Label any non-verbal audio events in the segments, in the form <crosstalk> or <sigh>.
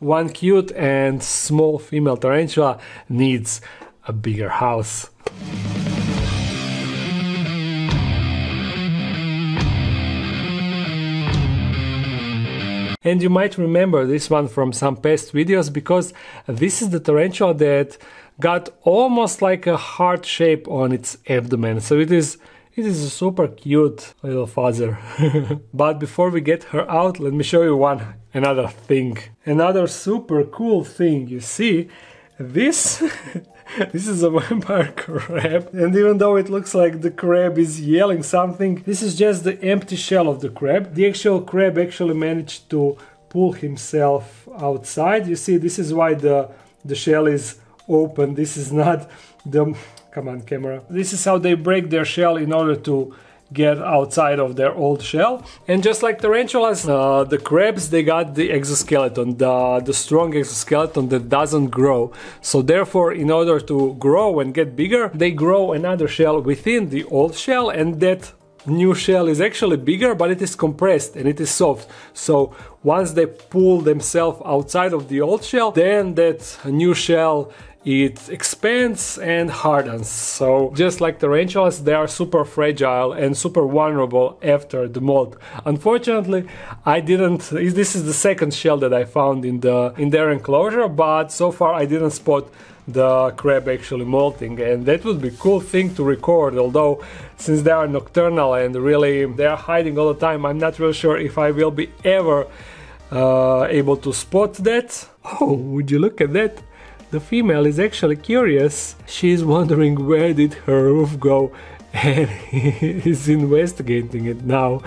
One cute and small female tarantula needs a bigger house. And you might remember this one from some past videos because this is the tarantula that got almost like a heart shape on its abdomen. So it is it is a super cute little father. <laughs> but before we get her out, let me show you one another thing. Another super cool thing. You see, this <laughs> this is a <laughs> vampire crab and even though it looks like the crab is yelling something this is just the empty shell of the crab the actual crab actually managed to pull himself outside you see this is why the the shell is open this is not the come on camera this is how they break their shell in order to get outside of their old shell. And just like tarantulas, uh, the crabs, they got the exoskeleton, the, the strong exoskeleton that doesn't grow. So therefore, in order to grow and get bigger, they grow another shell within the old shell and that new shell is actually bigger but it is compressed and it is soft so once they pull themselves outside of the old shell then that new shell it expands and hardens. So just like tarantulas, they are super fragile and super vulnerable after the molt. Unfortunately, I didn't. This is the second shell that I found in the in their enclosure, but so far I didn't spot the crab actually molting and that would be a cool thing to record although since they are nocturnal and really they are hiding all the time i'm not really sure if i will be ever uh, able to spot that oh would you look at that the female is actually curious. She's wondering where did her roof go and <laughs> is investigating it now.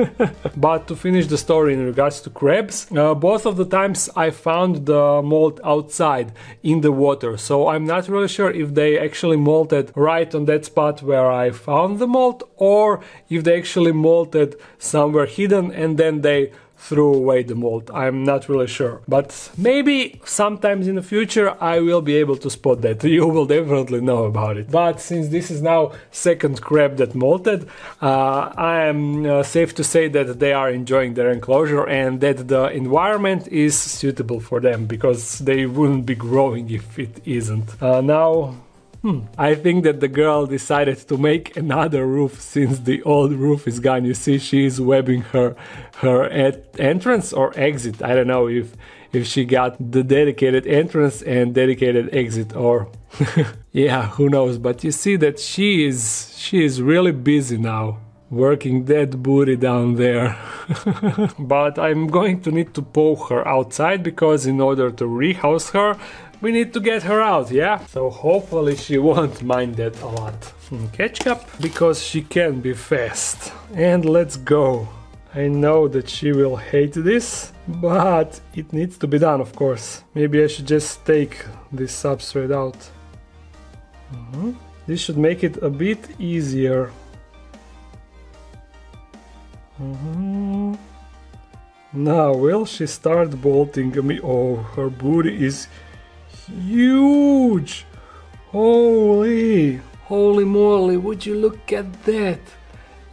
<laughs> but to finish the story in regards to crabs, uh, both of the times I found the molt outside in the water, so I'm not really sure if they actually molted right on that spot where I found the molt or if they actually molted somewhere hidden and then they threw away the molt. I'm not really sure. But maybe sometimes in the future I will be able to spot that. <laughs> You will definitely know about it. But since this is now second crab that molted, uh, I am uh, safe to say that they are enjoying their enclosure and that the environment is suitable for them because they wouldn't be growing if it isn't. Uh, now Hmm. I think that the girl decided to make another roof since the old roof is gone. You see, she is webbing her her entrance or exit. I don't know if if she got the dedicated entrance and dedicated exit or <laughs> yeah, who knows. But you see that she is she is really busy now working that booty down there. <laughs> but I'm going to need to poke her outside because in order to rehouse her, we need to get her out, yeah? So hopefully she won't mind that a lot. Hmm, ketchup, because she can be fast. And let's go. I know that she will hate this, but it needs to be done, of course. Maybe I should just take this substrate out. Mm -hmm. This should make it a bit easier. Mm -hmm. Now, will she start bolting me? Oh, her booty is huge! Holy, holy moly, would you look at that?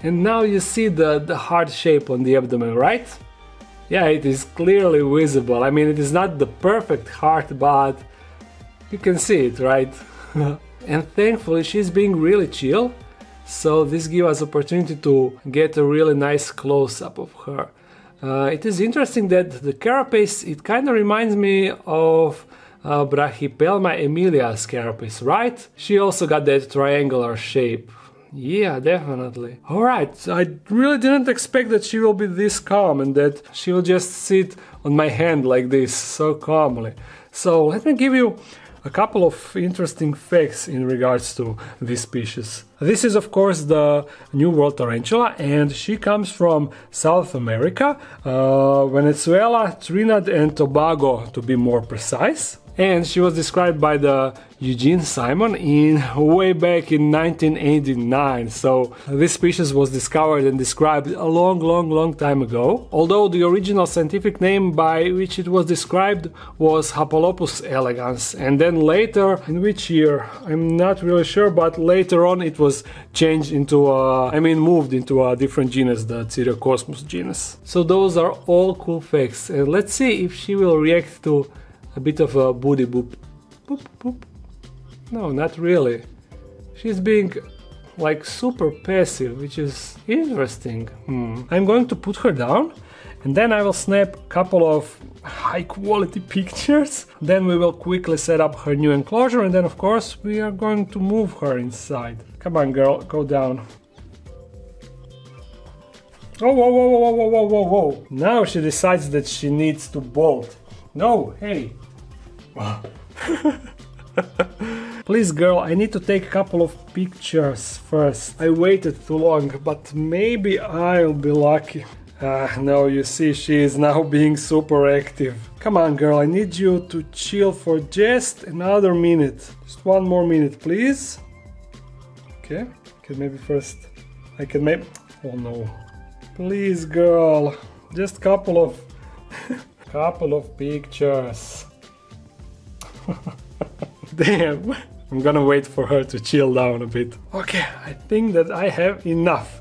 And now you see the, the heart shape on the abdomen, right? Yeah, it is clearly visible. I mean, it is not the perfect heart, but you can see it, right? <laughs> and thankfully she's being really chill, so this gives us opportunity to get a really nice close-up of her. Uh, it is interesting that the carapace, it kind of reminds me of uh, Brachypelma emilia's carapace, right? She also got that triangular shape. Yeah, definitely. Alright, I really didn't expect that she will be this calm and that she will just sit on my hand like this, so calmly. So let me give you a couple of interesting facts in regards to this species. This is of course the New World tarantula and she comes from South America, uh, Venezuela, Trinidad and Tobago to be more precise. And she was described by the Eugene Simon in way back in 1989. So this species was discovered and described a long, long, long time ago. Although the original scientific name by which it was described was Hapalopus elegans, and then later, in which year I'm not really sure, but later on it was changed into a, I mean, moved into a different genus, the Cyriocosmus genus. So those are all cool facts, and let's see if she will react to a bit of a booty boop. Boop, boop. No, not really. She's being like super passive, which is interesting. Hmm. I'm going to put her down and then I will snap a couple of high quality <laughs> pictures. Then we will quickly set up her new enclosure and then of course we are going to move her inside. Come on girl, go down. Oh, whoa, whoa, whoa, whoa, whoa, whoa, whoa. Now she decides that she needs to bolt. No, hey. <laughs> Please girl, I need to take a couple of pictures first. I waited too long, but maybe I'll be lucky. Ah, no, you see, she is now <laughs> being super active. Come on girl, I need you to chill for just another minute. Just one more minute, please. Okay, okay, maybe first I can maybe... Oh no. Please girl, just a couple of... <laughs> couple of pictures. <laughs> Damn. I'm gonna wait for her to chill down a bit. Okay, I think that I have enough.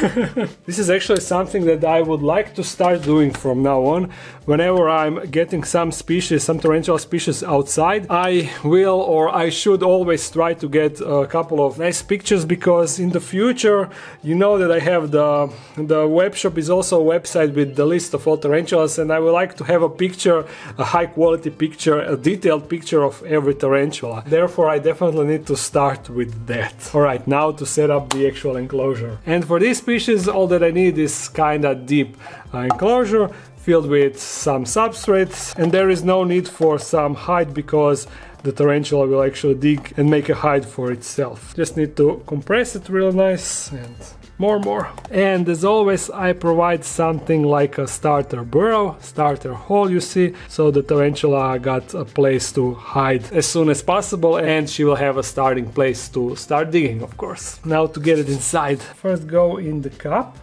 <laughs> this is actually something that I would like to start doing from now on. Whenever I'm getting some species, some tarantula species outside, I will or I should always try to get a couple of nice pictures because in the future, you know that I have the the web shop is also a website with the list of all tarantulas and I would like to have a picture, a high quality picture, a detailed picture of every tarantula. Therefore, I definitely need to start with that. Alright, now to set up the actual enclosure. And for this species, all that I need is kinda deep enclosure filled with some substrates and there is no need for some hide because the tarantula will actually dig and make a hide for itself. Just need to compress it real nice and more more. And as always I provide something like a starter burrow, starter hole you see, so the tarantula got a place to hide as soon as possible and she will have a starting place to start digging of course. Now to get it inside, first go in the cup.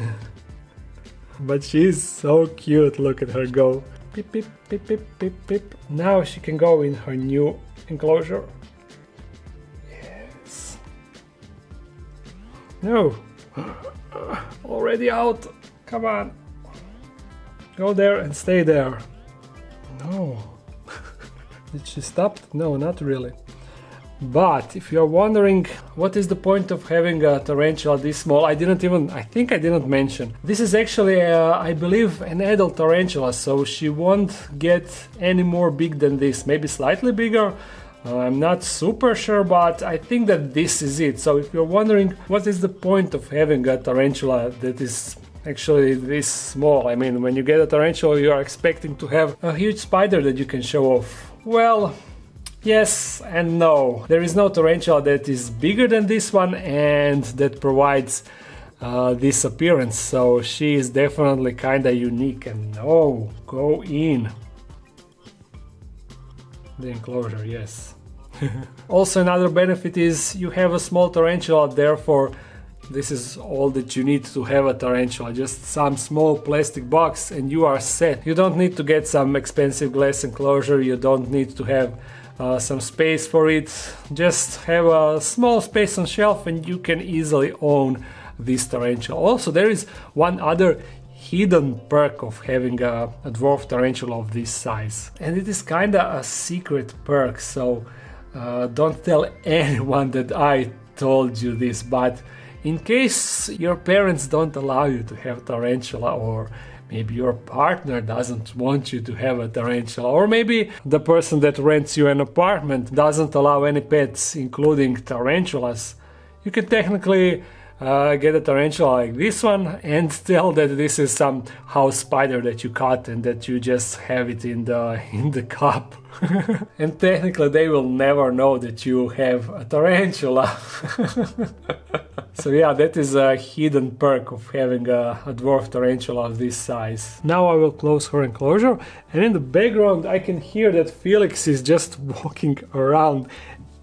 <laughs> but she's so cute, look at her go. Beep, beep, beep, beep, beep, beep. Now she can go in her new enclosure. No. <gasps> Already out. Come on. Go there and stay there. No. <laughs> Did she stop? No, not really. But if you're wondering what is the point of having a tarantula this small, I didn't even, I think I didn't mention. This is actually, uh, I believe, an adult tarantula, so she won't get any more big than this, maybe slightly bigger, I'm not super sure, but I think that this is it. So if you're wondering what is the point of having a tarantula that is actually this small, I mean, when you get a tarantula, you are expecting to have a huge spider that you can show off. Well, Yes and no. There is no tarantula that is bigger than this one and that provides uh, this appearance. So she is definitely kinda unique and oh, go in. The enclosure, yes. <laughs> also another benefit is you have a small tarantula, therefore this is all that you need to have a tarantula, just some small plastic box and you are set. You don't need to get some expensive glass enclosure, you don't need to have uh, some space for it, just have a small space on shelf and you can easily own this tarantula. Also there is one other hidden perk of having a, a dwarf tarantula of this size. And it is kinda a secret perk, so uh, don't tell <laughs> anyone that I told you this, but in case your parents don't allow you to have tarantula or maybe your partner doesn't want you to have a tarantula or maybe the person that rents you an apartment doesn't allow any pets including tarantulas you can technically uh, get a tarantula like this one and <laughs> tell that this is some house spider that you caught and that you just have it in the <laughs> in the cup <laughs> and technically they will never know that you have a tarantula so yeah, that is a hidden perk of having a, a, dwarf tarantula of this size. Now I will close her enclosure and in the background I can hear that Felix is just walking around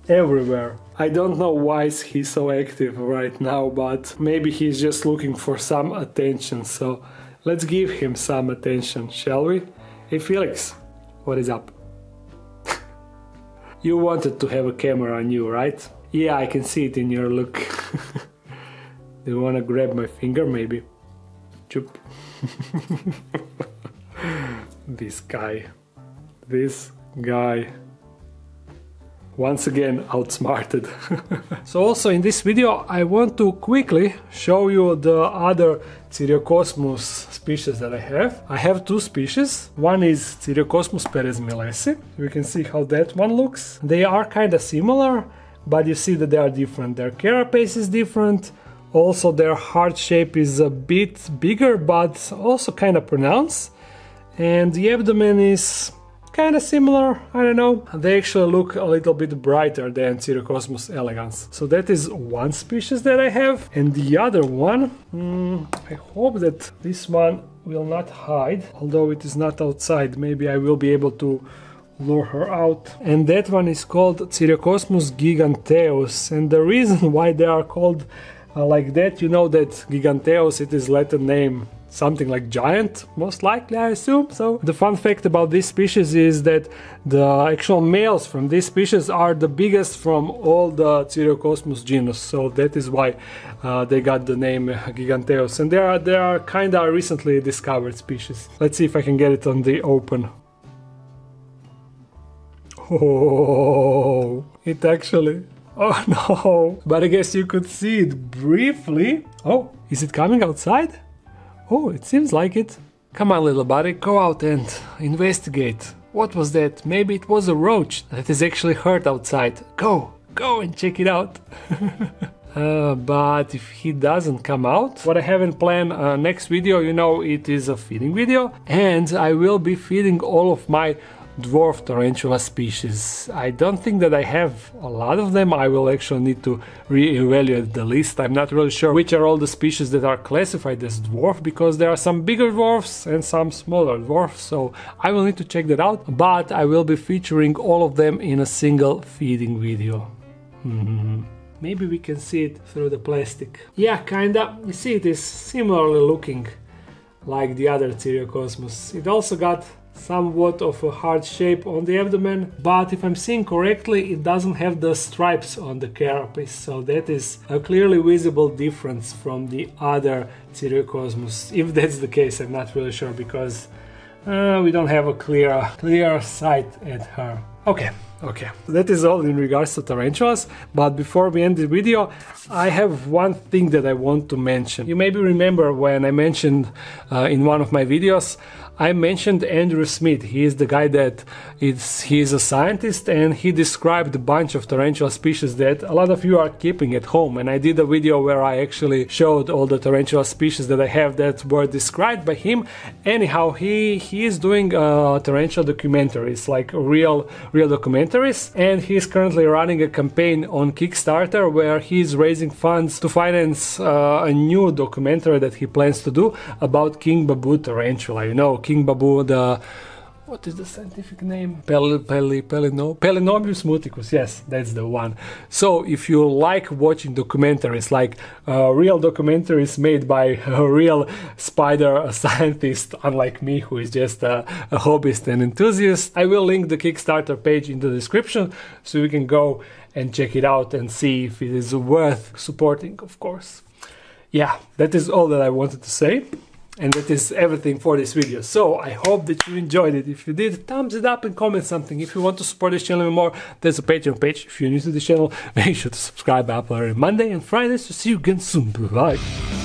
everywhere. I don't know why he's so active right now, but maybe he's just looking for some attention. So let's give him some attention, shall we? Hey Felix, what is up? <laughs> you wanted to have a camera on you, right? Yeah, I can see it in your look. Do <laughs> you wanna grab my finger maybe? Choop. <laughs> this guy. This guy once again outsmarted. <laughs> so also in this video I want to quickly show you the other Cyriocosmus species that I have. I have two species. One is Cyriocosmus perezmilesi. You can see how that one looks. They are kind of similar, but you see that they are different. Their carapace is different. Also their heart shape is a bit bigger, but also kind of pronounced. And the abdomen is kind of similar, I don't know. They actually look a little bit brighter than Cyriocosmus elegans. So that is one species that I have. And the other one, mm, I hope that this one will not hide, although it is not outside. Maybe I will be able to lure her out. And that one is called Cyriocosmus giganteus. And the reason <laughs> why they are called uh, like that, you know that giganteus, it is Latin name something like giant, most likely, I assume. So the fun fact about this species is that the actual males from this species are the biggest from all the Cyriocosmus genus. So that is why uh, they got the name <laughs> Giganteus. And they are, they are kind of recently discovered species. Let's see if I can get it on the open. Oh, it actually Oh <laughs> no! But I guess you could see it briefly. Oh, is it coming outside? Oh, it seems like it. Come on, little buddy, go out and investigate. What was that? Maybe it was a roach that is actually hurt outside. Go, go and check it out. <laughs> uh, but if he doesn't come out, what I have in plan uh, next video, you know, it is a feeding video, and I will be feeding all of my dwarf tarantula species. I don't think that I have a lot of them. I will actually need to re-evaluate the list. I'm not really sure which are all the species that are classified as dwarf because there are some bigger dwarfs and some smaller dwarfs. So I will need to check that out. But I will be featuring all of them in a single feeding video. Mm -hmm. Maybe we can see it through the plastic. Yeah, kinda. You see it is similarly looking like the other Cyriocosmus. It also got somewhat of a hard shape on the abdomen, but if I'm seeing correctly, it doesn't have the stripes on the carapace, so that is a clearly visible difference from the other Cyriocosmus. If that's the case, I'm not really sure because uh, we don't have a clear, clear sight at her. Okay, okay. That is all in regards to tarantulas, but before we end the video, I have one thing that I want to mention. You maybe remember when I mentioned uh, in one of my videos I mentioned Andrew Smith. He is the guy that is he is a scientist and he described a bunch of tarantula species that a lot of you are keeping at home. And I did a video where I actually showed all the tarantula species that I have that were described by him. Anyhow, he he is doing uh, tarantula documentaries, like a real real documentaries, and he's currently running a campaign on Kickstarter where he's raising funds to finance uh, a new documentary that he plans to do about King Baboon tarantula. You know King Baboon, the what is the scientific name? Pel, Peli, Pelino, Pelinobius muticus. Yes, that's the one. So if you like watching documentaries, like uh, real documentaries made by <laughs> a real spider scientist, unlike me, who is just a, a hobbyist and enthusiast, I will link the Kickstarter page in the description so you can go and check it out and see if it is worth supporting, of course. Yeah, that is all that I wanted to say. And that is everything for this video. So I hope that you enjoyed it. If you did, thumbs it up and comment something. If you want to support this channel more, there's a Patreon page. If you're new to the channel, <laughs> make sure to subscribe. I upload every Monday and Fridays. So see you again soon. Bye.